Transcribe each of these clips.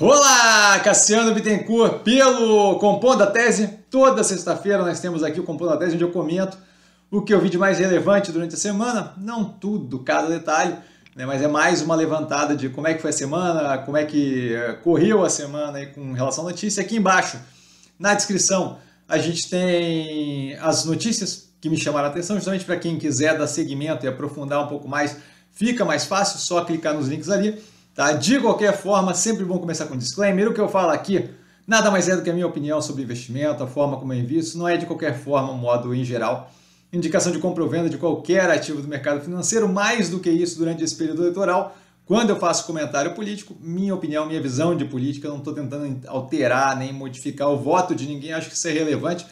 Olá, Cassiano Bittencourt, pelo Compondo a Tese. Toda sexta-feira nós temos aqui o Compondo a Tese, onde eu comento o que eu vi de mais relevante durante a semana. Não tudo, cada detalhe, né, mas é mais uma levantada de como é que foi a semana, como é que eh, correu a semana aí com relação à notícia. Aqui embaixo, na descrição, a gente tem as notícias que me chamaram a atenção, justamente para quem quiser dar seguimento e aprofundar um pouco mais, fica mais fácil, só clicar nos links ali. Tá? De qualquer forma, sempre bom começar com um disclaimer. O que eu falo aqui nada mais é do que a minha opinião sobre investimento, a forma como eu invisto. Não é de qualquer forma, modo em geral. Indicação de compra ou venda de qualquer ativo do mercado financeiro. Mais do que isso, durante esse período eleitoral, quando eu faço comentário político, minha opinião, minha visão de política, eu não estou tentando alterar nem modificar o voto de ninguém. Acho que isso é relevante,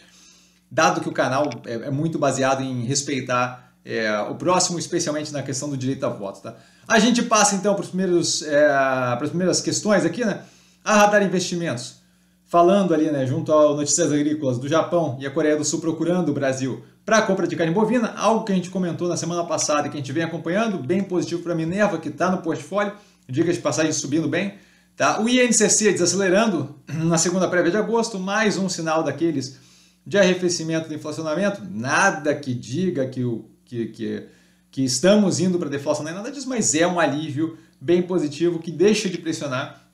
dado que o canal é, é muito baseado em respeitar é, o próximo, especialmente na questão do direito a voto. Tá? A gente passa então para, os primeiros, é, para as primeiras questões aqui, né? A Radar Investimentos, falando ali, né, junto ao Notícias Agrícolas do Japão e a Coreia do Sul procurando o Brasil para a compra de carne bovina, algo que a gente comentou na semana passada e que a gente vem acompanhando, bem positivo para a Minerva, que está no portfólio, dicas de passagem subindo bem. Tá? O INCC desacelerando na segunda prévia de agosto, mais um sinal daqueles de arrefecimento do inflacionamento, nada que diga que o que, que, que estamos indo para deflação, nem nada disso, mas é um alívio bem positivo que deixa de pressionar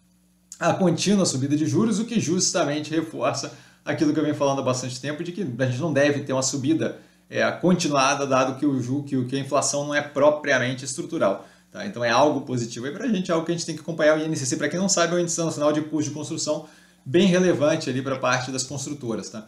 a contínua subida de juros, o que justamente reforça aquilo que eu venho falando há bastante tempo, de que a gente não deve ter uma subida é, continuada, dado que, o, que, que a inflação não é propriamente estrutural. Tá? Então é algo positivo aí para a gente, é algo que a gente tem que acompanhar. O INCC, para quem não sabe, é o Índice Nacional de Custo de Construção, bem relevante ali para parte das construtoras. Tá?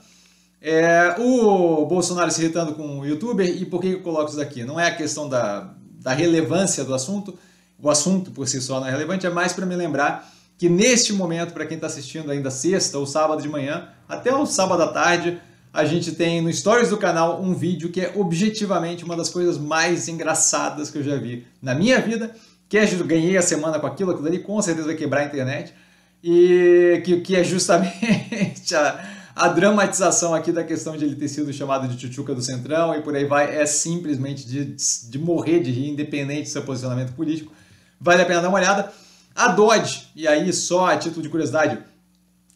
É, o Bolsonaro se irritando com o youtuber, e por que eu coloco isso daqui? Não é a questão da, da relevância do assunto, o assunto por si só não é relevante, é mais para me lembrar que neste momento, para quem está assistindo ainda sexta ou sábado de manhã, até o sábado à tarde, a gente tem no stories do canal um vídeo que é objetivamente uma das coisas mais engraçadas que eu já vi na minha vida, que é ganhei a semana com aquilo, aquilo ali com certeza vai quebrar a internet, e que, que é justamente a a dramatização aqui da questão de ele ter sido chamado de tchutchuca do Centrão e por aí vai é simplesmente de, de morrer de rir, independente do seu posicionamento político. Vale a pena dar uma olhada. A Dodge, e aí só a título de curiosidade,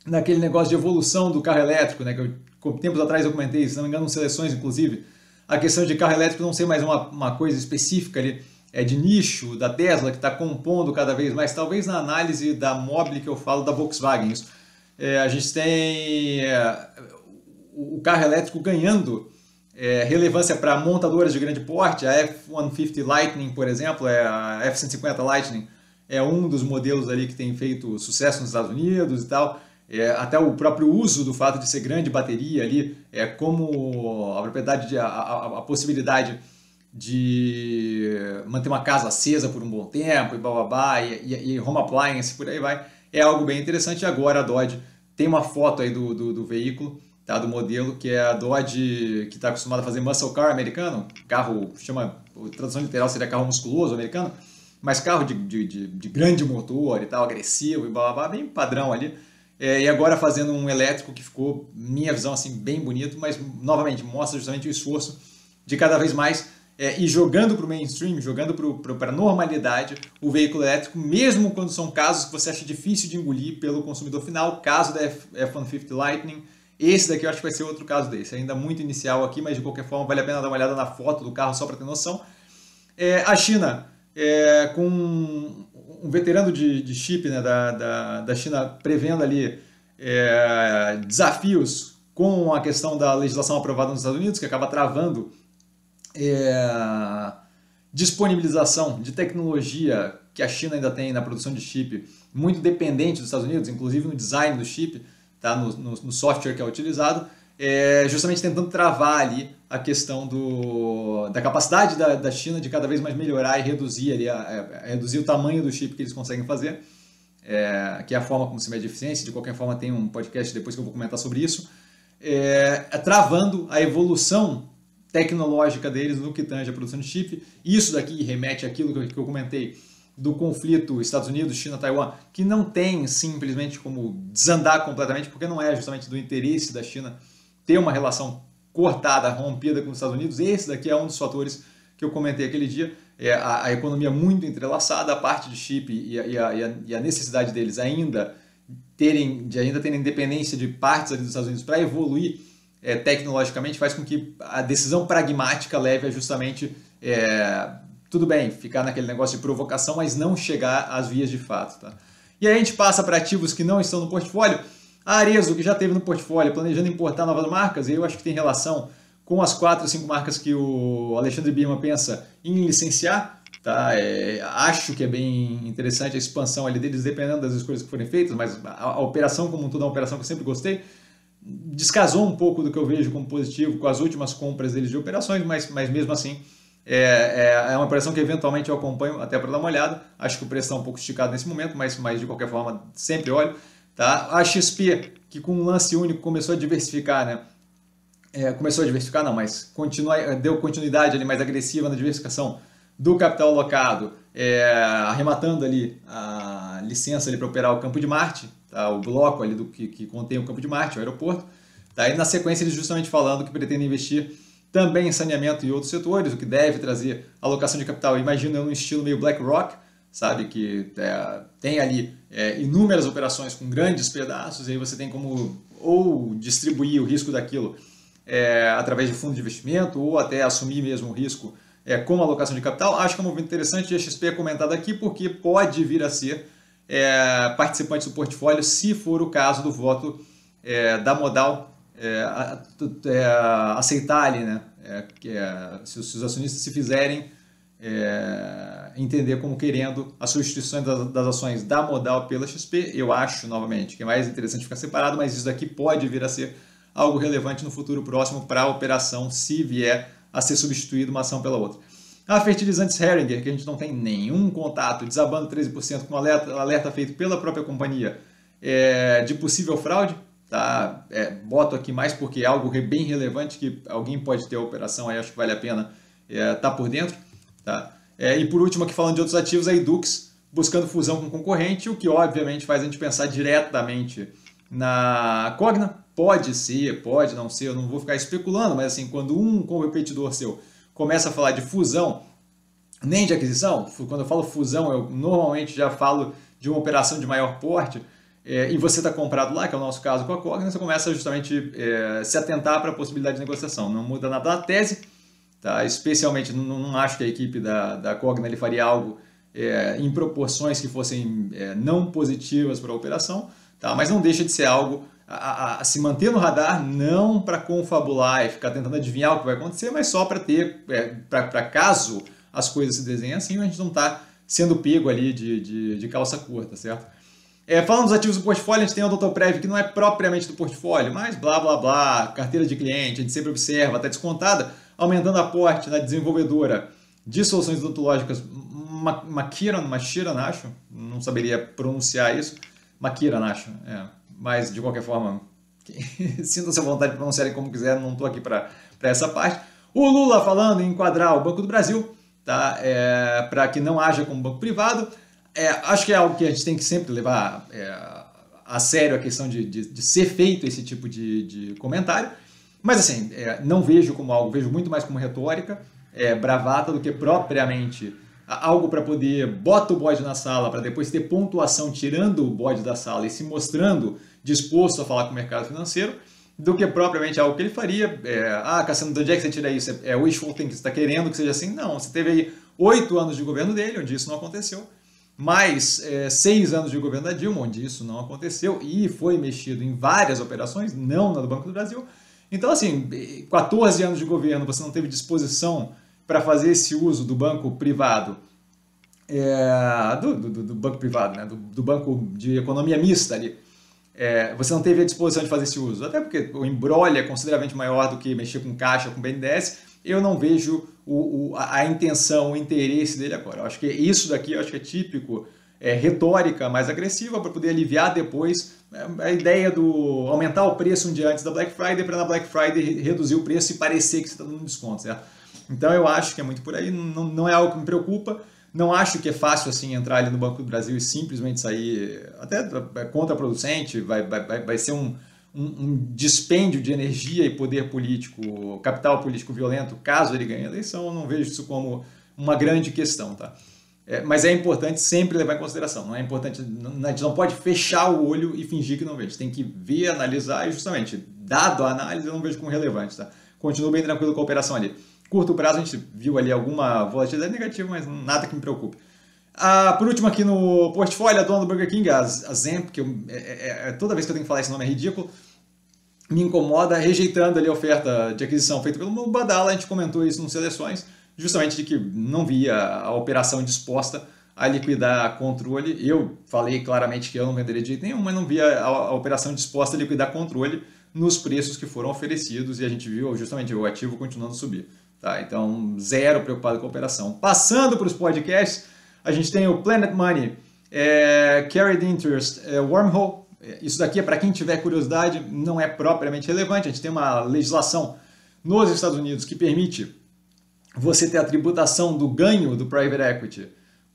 naquele negócio de evolução do carro elétrico, né, que eu, tempos atrás eu comentei, se não me engano, seleções inclusive, a questão de carro elétrico não ser mais uma, uma coisa específica ali, é de nicho da Tesla que está compondo cada vez mais, talvez na análise da Mobile que eu falo da Volkswagen, isso é, a gente tem é, o carro elétrico ganhando é, relevância para montadoras de grande porte, a F-150 Lightning, por exemplo, é a F-150 Lightning é um dos modelos ali que tem feito sucesso nos Estados Unidos e tal. É, até o próprio uso do fato de ser grande bateria ali, é como a propriedade, de, a, a, a possibilidade de manter uma casa acesa por um bom tempo e blá, e, e, e home appliance, por aí vai é algo bem interessante. Agora a Dodge tem uma foto aí do, do, do veículo, tá, do modelo, que é a Dodge que está acostumada a fazer muscle car americano, carro, chama, tradução literal seria carro musculoso americano, mas carro de, de, de, de grande motor e tal, agressivo e blá, blá, blá bem padrão ali. É, e agora fazendo um elétrico que ficou, minha visão, assim, bem bonito, mas novamente mostra justamente o esforço de cada vez mais é, e jogando para o mainstream, jogando para a normalidade o veículo elétrico, mesmo quando são casos que você acha difícil de engolir pelo consumidor final, caso da F-150 Lightning, esse daqui eu acho que vai ser outro caso desse, ainda muito inicial aqui, mas de qualquer forma vale a pena dar uma olhada na foto do carro só para ter noção. É, a China, é, com um veterano de, de chip né, da, da, da, China prevendo ali é, desafios com a questão da legislação aprovada nos Estados Unidos, que acaba travando é, disponibilização de tecnologia que a China ainda tem na produção de chip, muito dependente dos Estados Unidos, inclusive no design do chip, tá? no, no, no software que é utilizado, é, justamente tentando travar ali a questão do, da capacidade da, da China de cada vez mais melhorar e reduzir, ali, a, a reduzir o tamanho do chip que eles conseguem fazer, é, que é a forma como se mede eficiência. De qualquer forma, tem um podcast depois que eu vou comentar sobre isso. É, é travando a evolução tecnológica deles no que tange a produção de chip. Isso daqui remete àquilo que eu comentei do conflito Estados Unidos, China, Taiwan, que não tem simplesmente como desandar completamente, porque não é justamente do interesse da China ter uma relação cortada, rompida com os Estados Unidos. Esse daqui é um dos fatores que eu comentei aquele dia. É a, a economia muito entrelaçada, a parte de chip e a, e a, e a necessidade deles ainda terem, de ainda terem independência de partes dos Estados Unidos para evoluir é, tecnologicamente faz com que a decisão pragmática leve a justamente é, tudo bem, ficar naquele negócio de provocação, mas não chegar às vias de fato. Tá? E aí a gente passa para ativos que não estão no portfólio. A Arezo, que já teve no portfólio, planejando importar novas marcas, e eu acho que tem relação com as quatro ou cinco marcas que o Alexandre Birman pensa em licenciar. Tá? É, acho que é bem interessante a expansão ali deles, dependendo das escolhas que forem feitas, mas a, a operação como um todo é uma operação que eu sempre gostei descasou um pouco do que eu vejo como positivo com as últimas compras deles de operações, mas, mas mesmo assim é, é, é uma operação que eventualmente eu acompanho até para dar uma olhada. Acho que o preço está um pouco esticado nesse momento, mas, mas de qualquer forma sempre olho. Tá? A XP, que com um lance único começou a diversificar, né? É, começou a diversificar, não, mas continua, deu continuidade ali mais agressiva na diversificação do capital alocado, é, arrematando ali a licença para operar o Campo de Marte, tá? o bloco ali do que, que contém o Campo de Marte, o aeroporto. Tá? E na sequência eles justamente falando que pretendem investir também em saneamento e outros setores, o que deve trazer alocação de capital, imagino eu, num estilo meio BlackRock, sabe, que é, tem ali é, inúmeras operações com grandes pedaços, e aí você tem como ou distribuir o risco daquilo é, através de fundo de investimento, ou até assumir mesmo o risco é, como alocação de capital. Acho que é um movimento interessante e a XP é comentado aqui porque pode vir a ser é, participante do portfólio se for o caso do voto é, da modal é, é, aceitar ali, né? É, é, se, os, acionistas se fizerem entender como querendo a substituição das, das, ações da modal pela XP, eu acho, novamente, que é mais interessante ficar separado, mas isso daqui pode vir a ser algo relevante no futuro próximo para a operação, se vier a ser substituído uma ação pela outra. A Fertilizantes Heringer, que a gente não tem nenhum contato, desabando 13% com um alerta, alerta feito pela própria companhia é, de possível fraude, Tá? É, boto aqui mais porque é algo bem relevante que alguém pode ter a operação, aí acho que vale a pena estar é, tá por dentro. Tá? É, e por último, aqui falando de outros ativos, a Edux buscando fusão com concorrente, o que obviamente faz a gente pensar diretamente na Cogna. Pode ser, pode não ser, eu não vou ficar especulando, mas assim, quando um competidor seu começa a falar de fusão, nem de aquisição, quando eu falo fusão, eu normalmente já falo de uma operação de maior porte, é, e você está comprado lá, que é o nosso caso com a Cogna, você começa justamente é, se atentar para a possibilidade de negociação. Não muda nada na tese, tá? especialmente não, não acho que a equipe da, da Cogna ele faria algo é, em proporções que fossem é, não positivas para a operação, tá? mas não deixa de ser algo a, a, a se manter no radar, não para confabular e ficar tentando adivinhar o que vai acontecer, mas só para ter, é, para caso as coisas se desenhem assim, a gente não está sendo pego ali de, de, de calça curta, certo? É, falando dos ativos do portfólio, a gente tem o Doutor Prev, que não é propriamente do portfólio, mas blá blá blá, carteira de cliente, a gente sempre observa, está descontada, aumentando aporte na desenvolvedora de soluções odontológicas Makiran, Machiran, acho, não saberia pronunciar isso, Makiran, acho, é. Mas de qualquer forma, sinta-se à vontade de pronunciarem como quiser, não estou aqui para essa parte. O Lula falando em enquadrar o Banco do Brasil, tá? É, para que não haja como banco privado. É, acho que é algo que a gente tem que sempre levar é, a sério a questão de, de, de, ser feito esse tipo de, de comentário. Mas assim, é, não vejo como algo, vejo muito mais como retórica, é, bravata, do que propriamente algo para poder bota o bode na sala para depois ter pontuação tirando o bode da sala e se mostrando disposto a falar com o mercado financeiro, do que propriamente algo que ele faria. É, ah, Cassiano, de onde é que você tira isso? É, é wishful thinking, você está querendo que seja assim? Não, você teve aí oito anos de governo dele, onde isso não aconteceu mais é, seis anos de governo da Dilma, onde isso não aconteceu e foi mexido em várias operações, não na do Banco do Brasil. Então, assim, 14 anos de governo, você não teve disposição para fazer esse uso do banco privado, é, do, do, do, banco privado, né, do, do, banco de economia mista ali. É, você não teve a disposição de fazer esse uso, até porque o embrolho é consideravelmente maior do que mexer com caixa, com BNDES, eu não vejo o, o, a intenção, o interesse dele agora. Eu acho que isso daqui eu acho que é típico, é, retórica mais agressiva para poder aliviar depois é, a ideia do aumentar o preço um dia antes da Black Friday para na Black Friday reduzir o preço e parecer que você está dando desconto, certo? Então eu acho que é muito por aí, não, não é algo que me preocupa. Não acho que é fácil assim entrar ali no Banco do Brasil e simplesmente sair até é, contraproducente, vai, vai, vai ser um, um, um, dispêndio de energia e poder político, capital político violento, caso ele ganhe a eleição, eu não vejo isso como uma grande questão. Tá? É, mas é importante sempre levar em consideração. Não é importante, não, a gente não pode fechar o olho e fingir que não gente tem que ver, analisar e justamente, dado a análise, eu não vejo como relevante. Tá? Continuo bem tranquilo com a operação ali. Curto prazo a gente viu ali alguma volatilidade negativa, mas nada que me preocupe. Ah, por último aqui no portfólio, a dona do Burger King, a, Zemp, que eu, é, é, é, toda vez que eu tenho que falar esse nome é ridículo, me incomoda, rejeitando ali a oferta de aquisição feita pelo Badala, a gente comentou isso nos seleções, justamente de que não via a operação disposta a liquidar controle. Eu falei claramente que eu não venderia de jeito nenhum, mas não via a, a operação disposta a liquidar controle nos preços que foram oferecidos e a gente viu justamente o ativo continuando a subir. Tá? Então, zero preocupado com a operação. Passando para os podcasts, a gente tem o Planet Money, é, Carried Interest, é, Wormhole. É, isso daqui é para quem tiver curiosidade, não é propriamente relevante. A gente tem uma legislação nos Estados Unidos que permite você ter a tributação do ganho do private equity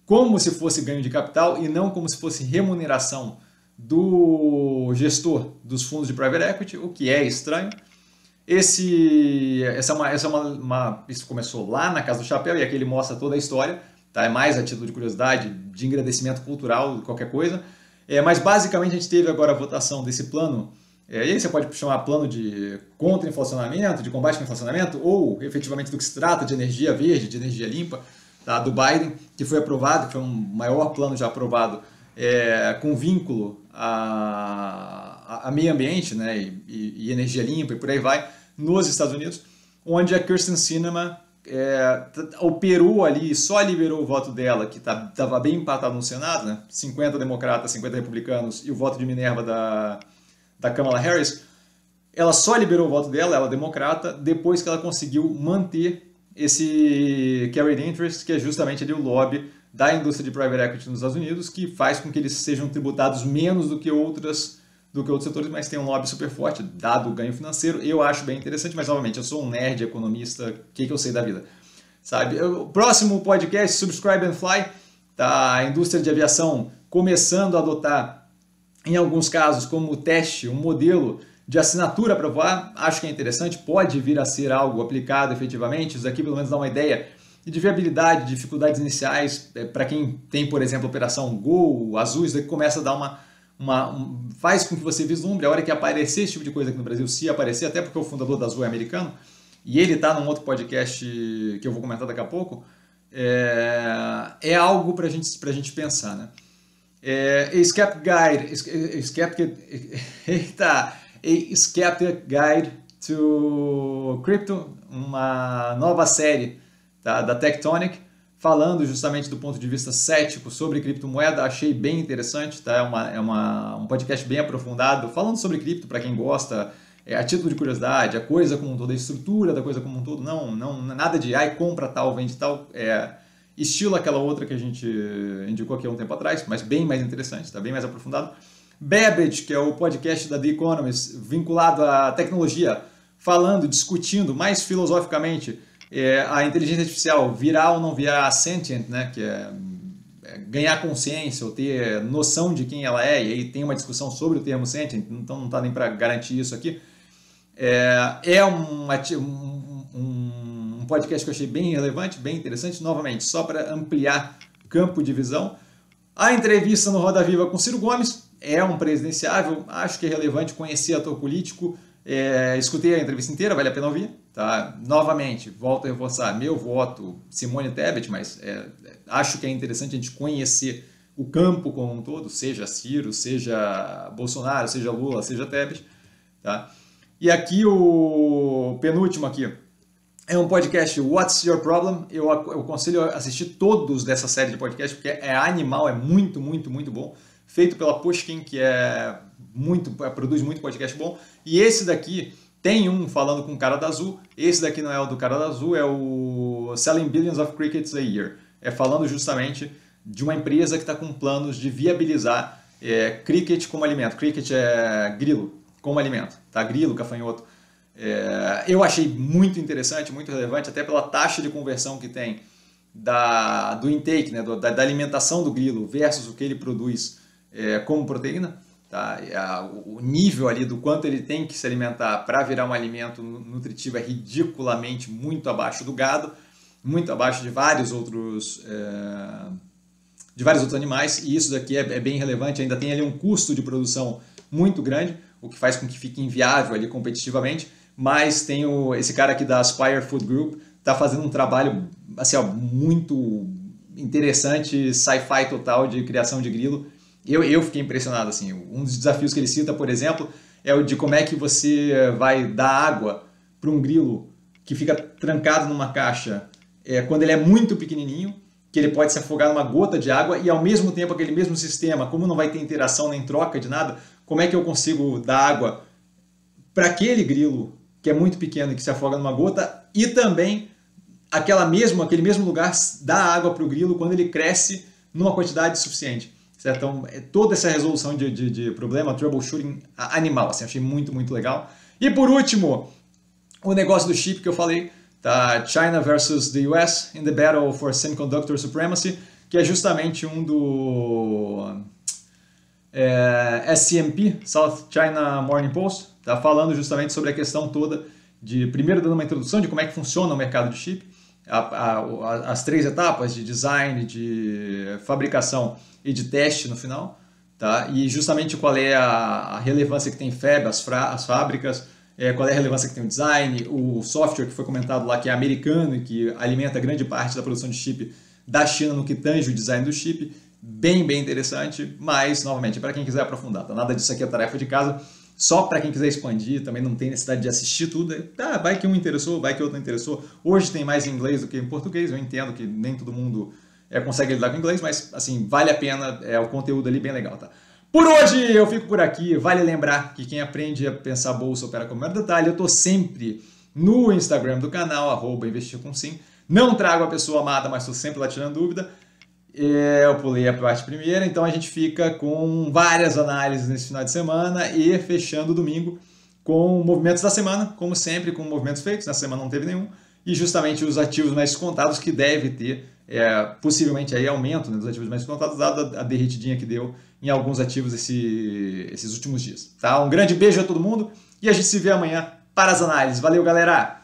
como se fosse ganho de capital e não como se fosse remuneração do gestor dos fundos de private equity, o que é estranho. Esse, essa é uma, essa é uma, uma, isso começou lá na Casa do Chapéu e aqui ele mostra toda a história, tá? É mais a título de curiosidade, de agradecimento cultural, qualquer coisa. É, mas basicamente a gente teve agora a votação desse plano é, e aí você pode chamar plano de contra-inflacionamento, de combate ao inflacionamento, ou efetivamente do que se trata de energia verde, de energia limpa, tá, do Biden, que foi aprovado, que foi um maior plano já aprovado, é, com vínculo a, a, meio ambiente né, e, e, energia limpa e por aí vai, nos Estados Unidos, onde a Kirsten Sinema é, operou ali, só liberou o voto dela, que estava tá, bem empatado no Senado, né, 50 democratas, 50 republicanos, e o voto de Minerva da da Kamala Harris, ela só liberou o voto dela, ela é democrata, depois que ela conseguiu manter esse carried interest, que é justamente ali o lobby da indústria de private equity nos Estados Unidos, que faz com que eles sejam tributados menos do que outras do que outros setores, mas tem um lobby super forte, dado o ganho financeiro. Eu acho bem interessante, mas novamente, eu sou um nerd economista, o que, que eu sei da vida? Sabe? O próximo podcast, Subscribe and Fly, tá? a indústria de aviação começando a adotar em alguns casos, como teste, um modelo de assinatura para voar, acho que é interessante, pode vir a ser algo aplicado efetivamente. Isso aqui pelo menos dá uma ideia de viabilidade, dificuldades iniciais. É, para quem tem, por exemplo, operação Gol, Azul, isso daqui começa a dar uma. Uma um, faz com que você vislumbre a hora que aparecer esse tipo de coisa aqui no Brasil, se aparecer, até porque o fundador da Azul é americano, e ele está num outro podcast que eu vou comentar daqui a pouco. É, é algo para gente, a gente pensar, né? É, Skeptic Guide, Skeptic, eita, Skeptic Guide to Crypto, uma nova série tá, da Tectonic, falando justamente do ponto de vista cético sobre criptomoeda, achei bem interessante, tá? é, uma, é uma, um podcast bem aprofundado, falando sobre cripto para quem gosta, é, a título de curiosidade, a coisa como um todo, a estrutura da coisa como um todo, não, não nada de ai, compra tal, vende tal, é, estilo aquela outra que a gente indicou aqui há um tempo atrás, mas bem mais interessante, está bem mais aprofundado. Babbage, que é o podcast da The Economist, vinculado à tecnologia, falando, discutindo mais filosoficamente é, a inteligência artificial virar ou não virar sentient, né, que é, é, ganhar consciência ou ter noção de quem ela é, e aí tem uma discussão sobre o termo sentient, então não está nem para garantir isso aqui. É, é um, um, um podcast que eu achei bem relevante, bem interessante, novamente, só para ampliar campo de visão. A entrevista no Roda Viva com Ciro Gomes é um presidenciável, acho que é relevante conhecer ator político. É, escutei a entrevista inteira, vale a pena ouvir. Tá? Novamente, volto a reforçar, meu voto Simone Tebet, mas é, acho que é interessante a gente conhecer o campo como um todo, seja Ciro, seja Bolsonaro, seja Lula, seja Tebet. Tá? E aqui o penúltimo aqui, é um podcast What's Your Problem? Eu, eu aconselho a assistir todos dessa série de podcast, porque é animal, é muito, muito, muito bom. Feito pela Pushkin, que é muito, é, produz muito podcast bom. E esse daqui tem um falando com o cara da Azul. Esse daqui não é o do cara da Azul, é o Selling Billions of Crickets a Year. É falando justamente de uma empresa que está com planos de viabilizar é, cricket como alimento. Cricket é grilo como alimento, tá? Grilo, cafanhoto é, eu achei muito interessante, muito relevante, até pela taxa de conversão que tem da, do intake, né, do, da, da, alimentação do grilo versus o que ele produz é, como proteína. Tá? O nível ali do quanto ele tem que se alimentar para virar um alimento nutritivo é ridiculamente muito abaixo do gado, muito abaixo de vários outros é, de vários outros animais, e isso daqui é, é bem relevante, ainda tem ali um custo de produção muito grande, o que faz com que fique inviável ali competitivamente, mas tem o, esse cara aqui da Aspire Food Group, está fazendo um trabalho assim, ó, muito interessante, sci-fi total de criação de grilo. Eu, eu fiquei impressionado. Assim. Um dos desafios que ele cita, por exemplo, é o de como é que você vai dar água para um grilo que fica trancado numa caixa é, quando ele é muito pequenininho, que ele pode se afogar numa gota de água e ao mesmo tempo aquele mesmo sistema, como não vai ter interação nem troca de nada, como é que eu consigo dar água para aquele grilo que é muito pequeno e que se afoga numa gota e também aquela mesmo, aquele mesmo lugar dá água para o grilo quando ele cresce numa quantidade suficiente. Então, é toda essa resolução de, de, de problema, troubleshooting animal, assim, achei muito, muito legal. E por último, o negócio do chip que eu falei, tá? China versus the US in the battle for semiconductor supremacy, que é justamente um do é, SCMP, South China Morning Post, tá falando justamente sobre a questão toda de, primeiro dando uma introdução de como é que funciona o mercado de chip, a, a, as três etapas de design, de fabricação e de teste no final, tá? E justamente qual é a, a relevância que tem FAB, as, fra, as fábricas, é, qual é a relevância que tem o design, o software que foi comentado lá que é americano e que alimenta grande parte da produção de chip da China no que tange o design do chip, bem, bem interessante, mas, novamente, para quem quiser aprofundar, tá? nada disso aqui é tarefa de casa, só para quem quiser expandir, também não tem necessidade de assistir tudo. Tá, vai que um interessou, vai que outro não interessou. Hoje tem mais em inglês do que em português, eu entendo que nem todo mundo é, consegue lidar com inglês, mas assim, vale a pena, é o conteúdo ali bem legal, tá? Por hoje eu fico por aqui. Vale lembrar que quem aprende a pensar bolsa opera com o menor detalhe. Eu tô sempre no Instagram do canal, arroba investir com sim. Não trago a pessoa amada, mas estou sempre lá tirando dúvida. Eu pulei a parte primeira, então a gente fica com várias análises nesse final de semana e fechando o domingo com movimentos da semana, como sempre, com movimentos feitos. Na semana não teve nenhum. E justamente os ativos mais descontados que deve ter, é, possivelmente aí aumento né, dos ativos mais descontados, dada a derretidinha que deu em alguns ativos esse, esses últimos dias. Tá? Um grande beijo a todo mundo e a gente se vê amanhã para as análises. Valeu, galera!